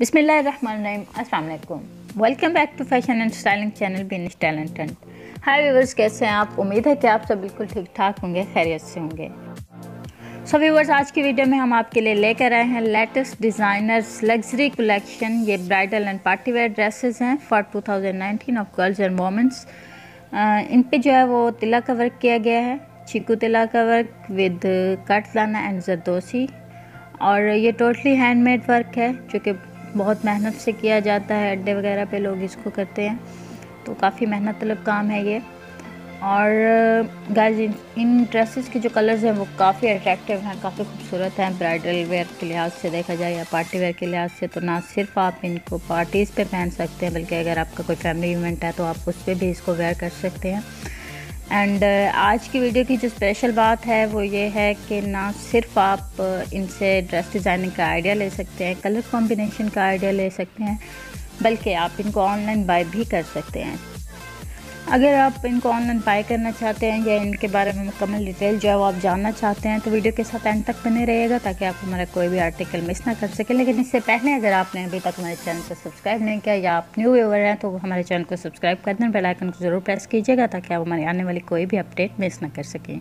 बिसमीम अस्सलाम welcome back to fashion and styling channel bin talent and hi viewers कैसे हैं आप? उम्मीद है कि आप सब बिल्कुल ठीक ठाक होंगे, खैरियत से होंगे। सो व्यूवर्स आज की वीडियो में हम आपके लिए लेकर आए हैं लेटेस्ट डिज़ाइनर्स लग्जरी कलेक्शन ये bridal and party wear dresses हैं for 2019 of girls and women's in पे जो है वो तिला का वर्क किया गया है। चिकू तिला का वर्क विद कट लाना एंड जरदोसी और ये टोटली हैंडमेड वर्क है, जो कि बहुत मेहनत से किया जाता है अड्डे वगैरह पे लोग इसको करते हैं। तो काफ़ी मेहनत तलब काम है ये। और गाइस इन, इन ड्रेसेस के जो कलर्स हैं वो काफ़ी अट्रैक्टिव हैं काफ़ी खूबसूरत हैं। ब्राइडल वेयर के लिहाज से देखा जाए या पार्टी वेयर के लिहाज से तो ना सिर्फ़ आप इनको पार्टीज़ पे पहन सकते हैं बल्कि अगर आपका कोई फैमिली इवेंट है तो आप उस पर भी इसको वेयर कर सकते हैं। एंड uh, आज की वीडियो की जो स्पेशल बात है वो ये है कि ना सिर्फ़ आप uh, इनसे ड्रेस डिज़ाइनिंग का आइडिया ले सकते हैं कलर कॉम्बिनेशन का आइडिया ले सकते हैं बल्कि आप इनको ऑनलाइन बाय भी कर सकते हैं। अगर आप इनको ऑनलाइन बाय करना चाहते हैं या इनके बारे में मुकम्मल डिटेल जो है वो आप जानना चाहते हैं तो वीडियो के साथ एंड तक बने रहेगा ताकि आप हमारा कोई भी आर्टिकल मिस ना कर सकें। लेकिन इससे पहले अगर आपने अभी तक हमारे चैनल को सब्सक्राइब नहीं किया या आप न्यू व्यूवर हैं तो हमारे चैनल को सब्सक्राइब कर दें बेलाइकन को ज़रूर प्रेस कीजिएगा ताकि आप हमारी आने वाली कोई भी अपडेट मिस ना कर सकें।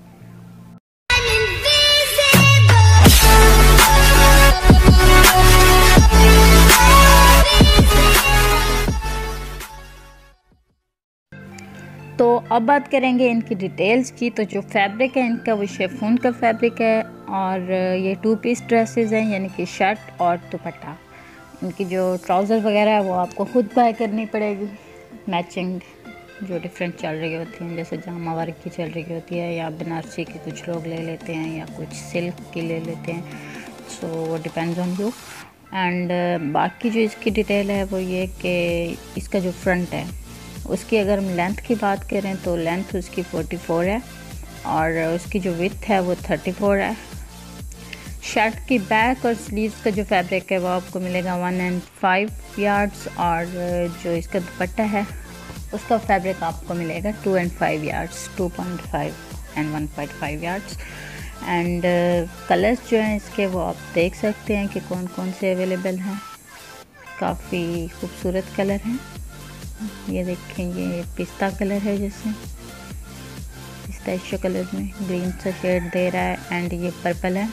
तो अब बात करेंगे इनकी डिटेल्स की। तो जो फैब्रिक है, इनका वो शेफून का फैब्रिक है और ये टू पीस ड्रेसेस हैं, यानी कि शर्ट और दुपट्टा। इनकी जो ट्राउज़र वगैरह है, वो आपको खुद बाय करनी पड़ेगी। मैचिंग जो डिफरेंट चल रही होती हैं, जैसे जामा वर्क की चल रही होती है, या बनारसी की कुछ लोग ले लेते हैं, या कुछ सिल्क की ले लेते हैं। सो वो डिपेंड्स ऑन यू एंड बाकी जो इसकी डिटेल है, वो ये कि इसका जो फ्रंट है उसकी अगर हम लेंथ की बात करें तो लेंथ उसकी 44 है और उसकी जो विथ है वो 34 है। शर्ट की बैक और स्लीव्स का जो फैब्रिक है वो आपको मिलेगा वन एंड फाइव यार्ड्स और जो इसका दुपट्टा है, उसका फैब्रिक आपको मिलेगा two and five yards two point five and one point five yards and colours जो हैं इसके वो आप देख सकते हैं कि कौन कौन से अवेलेबल हैं। काफ़ी खूबसूरत कलर हैं। ये देखें ये पिस्ता कलर है जैसे। पिस्ता कलर में ग्रीन सा शेड दे रहा है एंड ये पर्पल है।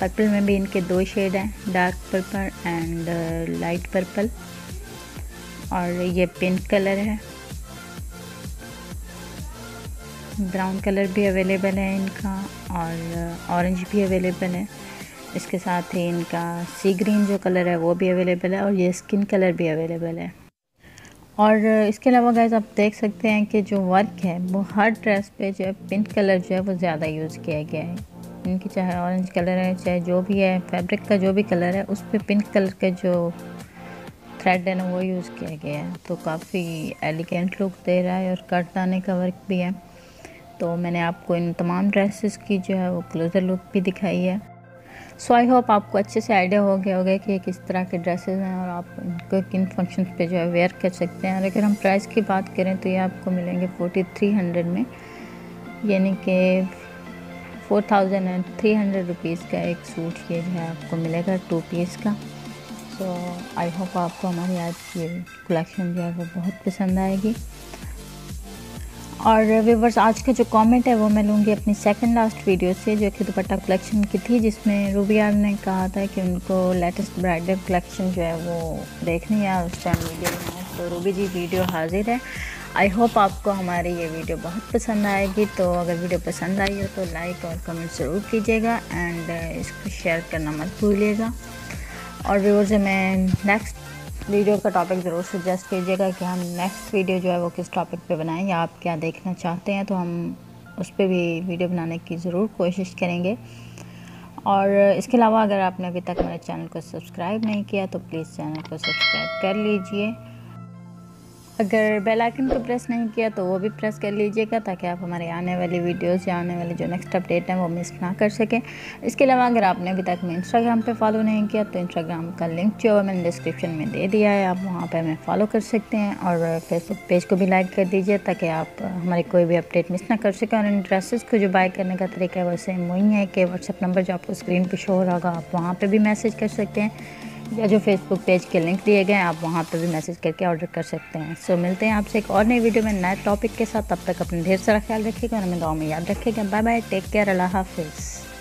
पर्पल में भी इनके दो शेड हैं dark purple and light purple और ये पिंक कलर है। ब्राउन कलर भी अवेलेबल है इनका और ऑरेंज uh, भी अवेलेबल है। इसके साथ ही इनका सी ग्रीन जो कलर है वो भी अवेलेबल है और ये स्किन कलर भी अवेलेबल है। और इसके अलावा गैस आप देख सकते हैं कि जो वर्क है, वो हर ड्रेस पे जो है पिंक कलर जो है वो ज़्यादा यूज़ किया गया है। इनकी चाहे ऑरेंज कलर है, चाहे जो भी है फैब्रिक का जो भी कलर है, उस पर पिंक कलर का जो थ्रेड है ना, वो यूज़ किया गया है। तो काफ़ी एलिगेंट लुक दे रहा है और कट दाने का वर्क भी है। तो मैंने आपको इन तमाम ड्रेसेस की जो है वो क्लोज़र लुक भी दिखाई है। सो आई होप आपको अच्छे से आइडिया हो गया होगा कि किस तरह के ड्रेसेस हैं और आप इनको किन फ़ंक्शन पे जो है वेयर कर सकते हैं। और अगर हम प्राइस की बात करें तो ये आपको मिलेंगे फोर्टी थ्री हंड्रेड में। यानी कि four thousand and three hundred rupees का एक सूट ये जो है आपको मिलेगा टू पीस का। सो आई होप आपको हमारी आज की कलेक्शन जो है वो बहुत पसंद आएगी। और व्यूवर्स आज का जो कमेंट है, वो मैं लूँगी अपनी सेकंड लास्ट वीडियो से, जो कि दुपट्टा कलेक्शन की थी, जिसमें रूबियार ने कहा था कि उनको लेटेस्ट ब्राइडल कलेक्शन जो है, वो देखनी है उस टाइम वीडियो में। तो रूबी जी वीडियो हाजिर है। आई होप आपको हमारी ये वीडियो बहुत पसंद आएगी। तो अगर वीडियो पसंद आई हो तो लाइक और कमेंट ज़रूर कीजिएगा। एंड इसको शेयर करना मत भूलिएगा। और व्यूवर्स मैं नेक्स्ट वीडियो का टॉपिक ज़रूर सजेस्ट कीजिएगा कि हम नेक्स्ट वीडियो जो है वो किस टॉपिक पे बनाएँ या आप क्या देखना चाहते हैं तो हम उस पर भी वीडियो बनाने की ज़रूर कोशिश करेंगे। और इसके अलावा अगर आपने अभी तक मेरे चैनल को सब्सक्राइब नहीं किया तो प्लीज़ चैनल को सब्सक्राइब कर लीजिए। अगर बेल आइकन को प्रेस नहीं किया तो वो भी प्रेस कर लीजिएगा ताकि आप हमारे आने वाली वीडियोस या आने वाले जो नेक्स्ट अपडेट हैं वो मिस ना कर सकें। इसके अलावा अगर आपने अभी तक मैं इंस्टाग्राम पे फॉलो नहीं किया तो इंस्टाग्राम का लिंक जो है मैंने डिस्क्रिप्शन में दे दिया है, आप वहाँ पर हमें फॉलो कर सकते हैं और फेसबुक पेज को भी लाइक कर दीजिए ताकि आप हमारी कोई भी अपडेट मिस ना कर सकें। और इन ड्रेसेस को जो बाय करने का तरीका है वो सेम वही है कि व्हाट्सअप नंबर जो आपको स्क्रीन पर शो हो रहा होगा, आप वहाँ पर भी मैसेज कर सकते हैं। या जो फेसबुक पेज के लिंक दिए गए हैं, आप वहाँ पर भी मैसेज करके ऑर्डर कर सकते हैं। सो मिलते हैं आपसे एक और नई वीडियो में नए टॉपिक के साथ। तब तक अपने ढेर सारा ख्याल रखिएगा और हमें गाँव में याद रखिएगा। बाय बाय टेक केयर अल्लाह हाफिज़।